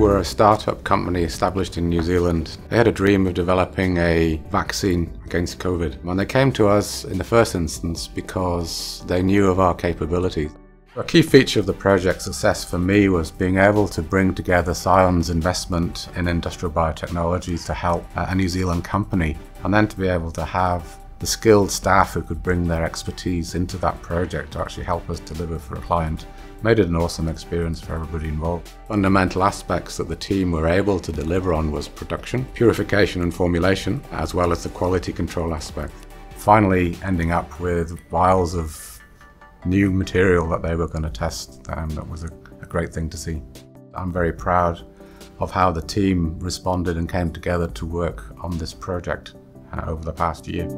were a startup company established in New Zealand. They had a dream of developing a vaccine against COVID. And they came to us in the first instance because they knew of our capabilities. A key feature of the project's success for me was being able to bring together Scion's investment in industrial biotechnology to help a New Zealand company, and then to be able to have the skilled staff who could bring their expertise into that project to actually help us deliver for a client made it an awesome experience for everybody involved. Fundamental aspects that the team were able to deliver on was production, purification and formulation, as well as the quality control aspect. Finally ending up with vials of new material that they were going to test and that was a, a great thing to see. I'm very proud of how the team responded and came together to work on this project uh, over the past year.